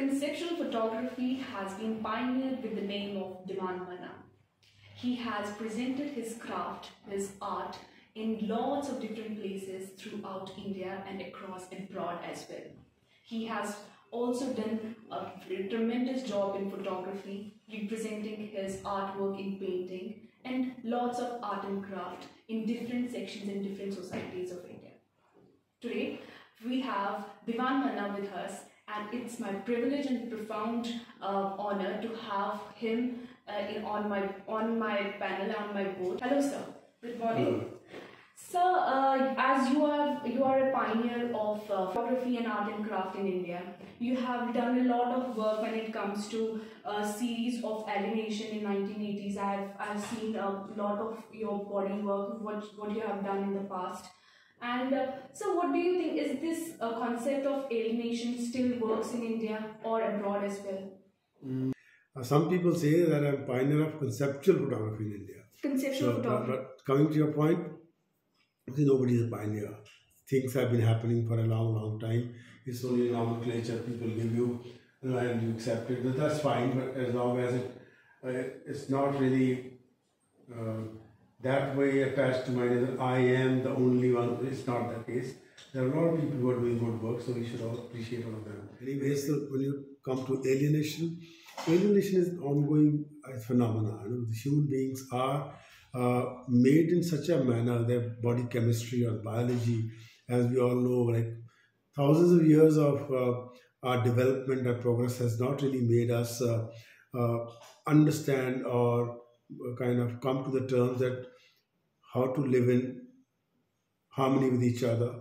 Conceptual photography has been pioneered with the name of Diwan Manna. He has presented his craft, his art, in lots of different places throughout India and across abroad as well. He has also done a tremendous job in photography, representing his artwork in painting and lots of art and craft in different sections in different societies of India. Today, we have Diwan Manna with us and it's my privilege and profound uh, honor to have him uh, in, on my on my panel on my board. Hello, sir. Good morning. Hello. Sir, uh, as you are you are a pioneer of uh, photography and art and craft in India, you have done a lot of work when it comes to a series of alienation in 1980s. I've I've seen a lot of your body work, what what you have done in the past. And uh, so, what do you think? Is this uh, concept of alienation still works in India or abroad as well? Uh, some people say that I'm pioneer of conceptual photography in India. Conceptual So, photography. but coming to your point, nobody is a pioneer. Things have been happening for a long, long time. It's only nomenclature people give you, you know, and you accept it. But that's fine, but as long as it, uh, it's not really uh, that way attached to mind that I am the only one. It's not the case. There are a lot of people who are doing good work, so we should all appreciate all of them. Anyway, so when you come to alienation, alienation is an ongoing uh, phenomena. You know, the human beings are uh, made in such a manner, their body chemistry or biology, as we all know, like thousands of years of uh, our development and progress has not really made us uh, uh, understand or kind of come to the terms that how to live in harmony with each other,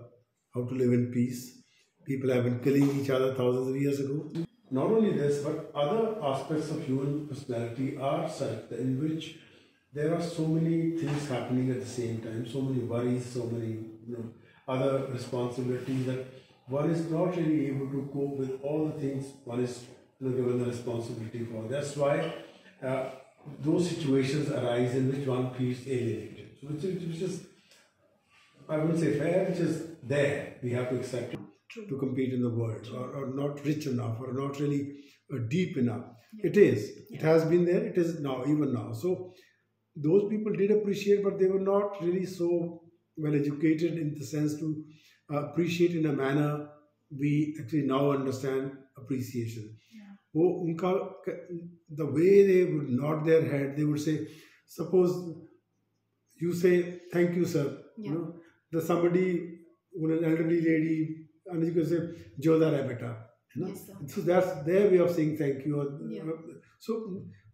how to live in peace. People have been killing each other thousands of years ago. Not only this, but other aspects of human personality are such in which there are so many things happening at the same time, so many worries, so many you know, other responsibilities that one is not really able to cope with all the things one is you know, given the responsibility for. That's why uh, those situations arise in which one feels alienated. So which is, which is I wouldn't say fair, which is there. We have to accept it to compete in the world, or, or not rich enough, or not really uh, deep enough. It is. It has been there. It is now, even now. So those people did appreciate, but they were not really so well educated in the sense to uh, appreciate in a manner we actually now understand appreciation. Yeah. वो उनका the way they would nod their head, they would say, suppose you say thank you, sir. Yeah. You know, the somebody, when an elderly lady, and you can say Joda Rai beta. You know? Yes, sir. So that's their way of saying thank you. or- Yeah. So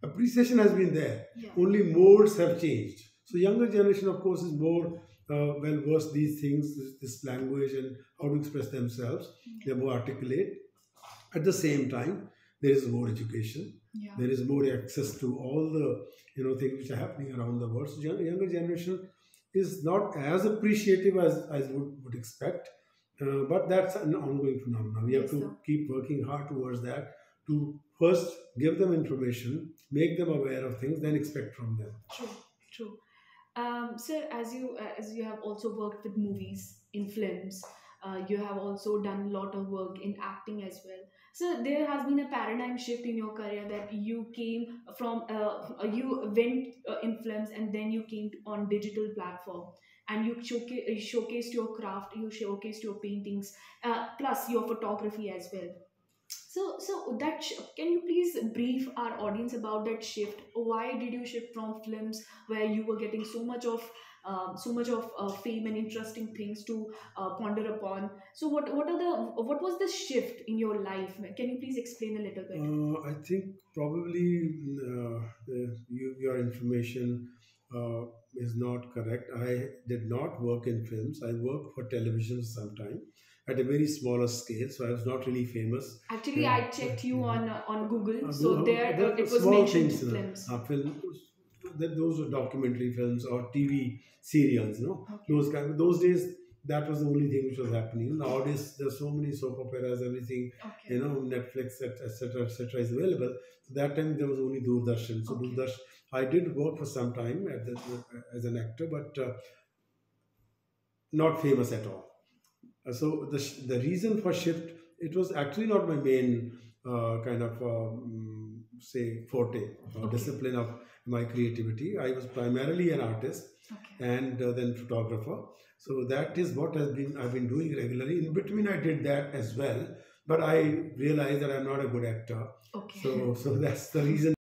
appreciation has been there. Yeah. Only modes have changed. So younger generation, of course, is more uh, well versed these things, this, this language and how to express themselves. They're more articulate. At the same time, there is more education. Yeah. There is more access to all the you know things which are happening around the world. So young, younger generation is not as appreciative as as would, would expect. Uh, but that's an ongoing phenomenon. We have Yes, to keep working hard towards that to first give them information, make them aware of things, then expect from them. True, true. Um, sir, as you uh, as you have also worked with movies in films, uh, you have also done a lot of work in acting as well. So there has been a paradigm shift in your career that you came from uh, uh, you went uh, in films and then you came on digital platform and you showcase, showcased your craft, you showcased your paintings, uh, plus your photography as well. So, so that sh- can you please brief our audience about that shift? Why did you shift from films where you were getting so much of um, so much of uh, fame and interesting things to uh, ponder upon? So, what what are the what was the shift in your life? Can you please explain a little bit? Uh, I think probably uh, you, your information uh, is not correct. I did not work in films. I worked for television sometime at a very smaller scale, so I was not really famous. Actually, yeah. I checked you on uh, on Google, so there uh, it was mentioned things, films. uh, film, that those were documentary films or TV serials. You know, those kind. Of, Those days, that was the only thing which was happening. Nowadays, there's so many soap operas, everything Okay. you know netflix etc etc is available so that time there was only doordarshan so Okay. doordarshan i did work for some time at the, as an actor but uh, not famous at all Uh, so the, the reason for shift it was actually not my main uh, kind of um, say forte or Okay. discipline of my creativity. I was primarily an artist Okay. and uh, then photographer. So that is what has been I've been doing regularly. In between, I did that as well, but I realized that I'm not a good actor. Okay. So so that's the reason